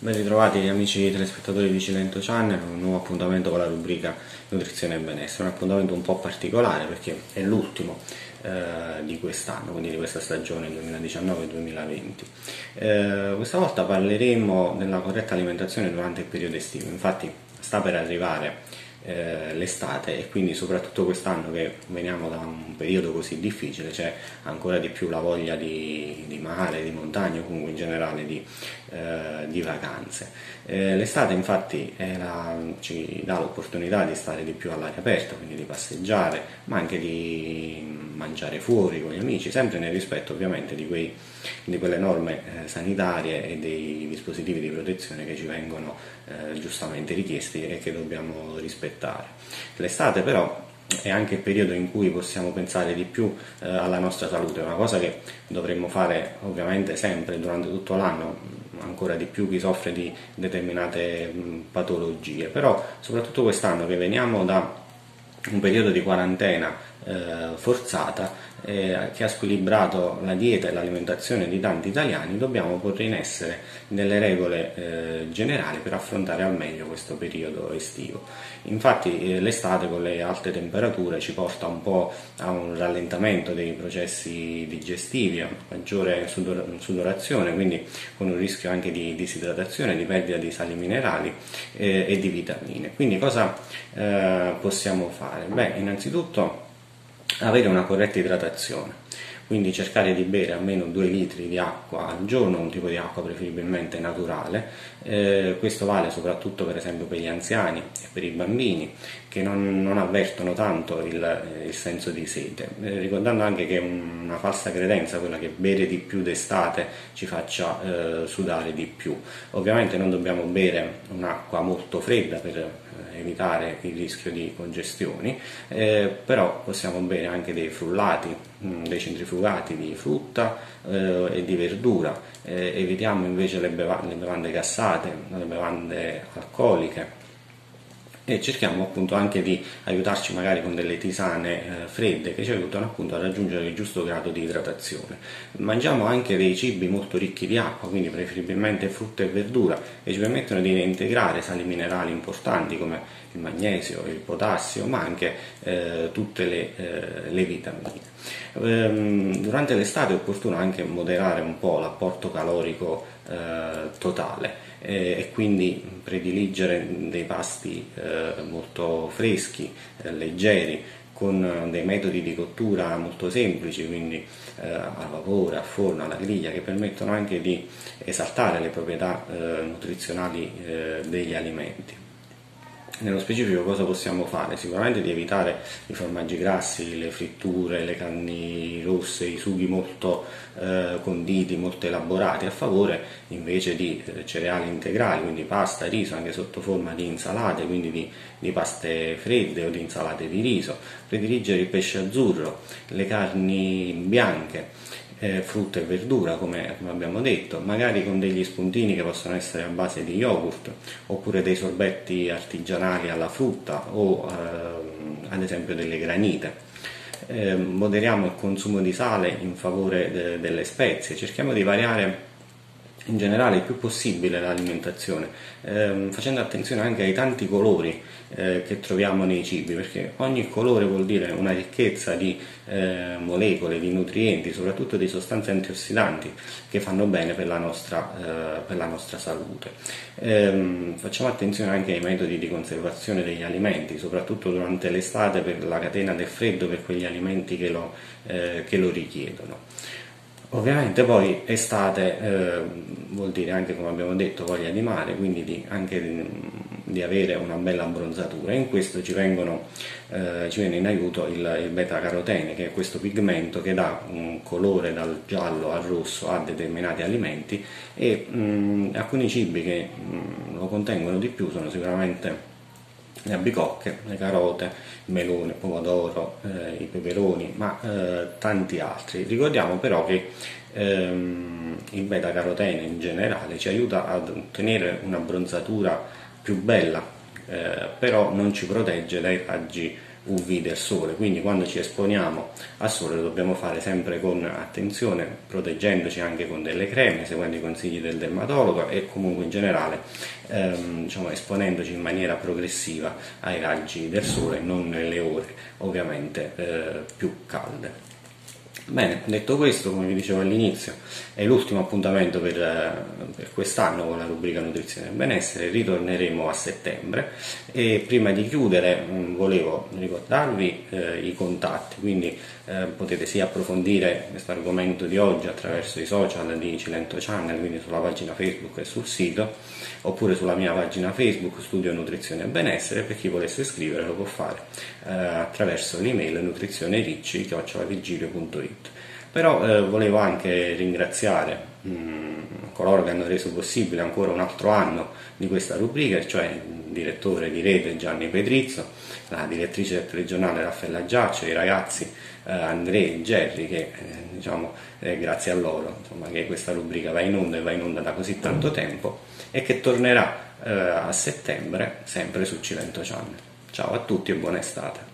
Ben ritrovati amici telespettatori di Cilento Channel, un nuovo appuntamento con la rubrica Nutrizione e Benessere, un appuntamento un po' particolare perché è l'ultimo eh, di quest'anno, quindi di questa stagione 2019-2020. Eh, questa volta parleremo della corretta alimentazione durante il periodo estivo, infatti sta per arrivare eh, l'estate e quindi soprattutto quest'anno che veniamo da un periodo così difficile c'è ancora di più la voglia di, di mare, di montagna o comunque in generale di, eh, di vacanze. Eh, l'estate infatti la, ci dà l'opportunità di stare di più all'aria aperta, quindi di passeggiare, ma anche di mangiare fuori con gli amici, sempre nel rispetto ovviamente di, quei, di quelle norme eh, sanitarie e dei dispositivi di protezione che ci vengono eh, giustamente richiesti e che dobbiamo rispettare. L'estate però è anche il periodo in cui possiamo pensare di più eh, alla nostra salute, una cosa che dovremmo fare ovviamente sempre durante tutto l'anno, ancora di più chi soffre di determinate mh, patologie, però soprattutto quest'anno che veniamo da un periodo di quarantena eh, forzata eh, che ha squilibrato la dieta e l'alimentazione di tanti italiani, dobbiamo porre in essere delle regole eh, generali per affrontare al meglio questo periodo estivo. Infatti eh, l'estate con le alte temperature ci porta un po' a un rallentamento dei processi digestivi, a maggiore sudor- sudorazione, quindi con un rischio anche di disidratazione, di perdita di sali minerali eh, e di vitamine. Quindi cosa eh, possiamo fare? Beh, innanzitutto avere una corretta idratazione. Quindi cercare di bere almeno 2 litri di acqua al giorno, un tipo di acqua preferibilmente naturale, eh, questo vale soprattutto per esempio per gli anziani e per i bambini che non, non avvertono tanto il, il, senso di sete, eh, ricordando anche che è una falsa credenza quella che bere di più d'estate ci faccia eh, sudare di più. Ovviamente non dobbiamo bere un'acqua molto fredda per evitare il rischio di congestioni, eh, però possiamo bere anche dei frullati, mm, dei centrifugati di frutta eh, e di verdura, eh, evitiamo invece le, beva- le bevande gassate, le bevande alcoliche e cerchiamo appunto anche di aiutarci magari con delle tisane eh, fredde che ci aiutano appunto a raggiungere il giusto grado di idratazione. Mangiamo anche dei cibi molto ricchi di acqua, quindi preferibilmente frutta e verdura che ci permettono di reintegrare sali minerali importanti come il magnesio, il potassio, ma anche eh, tutte le, eh, le vitamine. Ehm, durante l'estate è opportuno anche moderare un po' l'apporto calorico eh, totale eh, e quindi prediligere dei pasti eh, molto freschi, eh, leggeri, con dei metodi di cottura molto semplici, quindi eh, a vapore, a forno, alla griglia, che permettono anche di esaltare le proprietà nutrizionali degli alimenti. Nello specifico cosa possiamo fare? Sicuramente di evitare i formaggi grassi, le fritture, le carni rosse, i sughi molto eh, conditi, molto elaborati, a favore invece di eh, cereali integrali, quindi pasta, riso, anche sotto forma di insalate, quindi di, di paste fredde o di insalate di riso. Prediligere il pesce azzurro, le carni bianche eh, frutta e verdura, come, abbiamo detto, magari con degli spuntini che possono essere a base di yogurt, oppure dei sorbetti artigianali alla frutta o eh, ad esempio delle granite. Eh, moderiamo il consumo di sale in favore de- delle spezie, cerchiamo di variare in generale il più possibile l'alimentazione, ehm, facendo attenzione anche ai tanti colori eh, che troviamo nei cibi, perché ogni colore vuol dire una ricchezza di eh, molecole, di nutrienti, soprattutto di sostanze antiossidanti che fanno bene per la nostra, eh, per la nostra salute. Ehm, facciamo attenzione anche ai metodi di conservazione degli alimenti, soprattutto durante l'estate per la catena del freddo, per quegli alimenti che lo, eh, che lo richiedono. Ovviamente poi estate eh, vuol dire anche come abbiamo detto voglia di mare, quindi di, anche di, di, avere una bella abbronzatura. In questo ci, vengono, eh, ci viene in aiuto il, il beta-carotene, che è questo pigmento che dà un colore dal giallo al rosso a determinati alimenti e mh, alcuni cibi che mh, lo contengono di più sono sicuramente le albicocche, le carote, il melone, il pomodoro, eh, i peperoni, ma eh, tanti altri. Ricordiamo però che ehm, il beta carotene in generale ci aiuta ad ottenere una bronzatura più bella, eh, però non ci protegge dai raggi UV del sole, quindi quando ci esponiamo al sole lo dobbiamo fare sempre con attenzione, proteggendoci anche con delle creme, seguendo i consigli del dermatologo e comunque in generale ehm, diciamo, esponendoci in maniera progressiva ai raggi del sole, non nelle ore ovviamente eh, più calde. Bene, detto questo, come vi dicevo all'inizio, è l'ultimo appuntamento per, per, quest'anno con la rubrica Nutrizione e Benessere, ritorneremo a settembre. E prima di chiudere mm, volevo ricordarvi eh, i contatti, quindi eh, potete sia approfondire questo argomento di oggi attraverso i social di Cilento Channel, quindi sulla pagina Facebook e sul sito, oppure sulla mia pagina Facebook Studio Nutrizione e Benessere, per chi volesse scrivere lo può fare eh, attraverso l'email nutrizionericci.it. Però eh, volevo anche ringraziare mh, mm, coloro che hanno reso possibile ancora un altro anno di questa rubrica, cioè il direttore di rete Gianni Pedrizzo, la direttrice regionale Raffaella Giaccio, i ragazzi eh, Andrea e Gerry che eh, diciamo, eh, grazie a loro insomma, che questa rubrica va in onda e va in onda da così tanto tempo e che tornerà eh, a settembre sempre su Cilento Channel. Ciao a tutti e buona estate.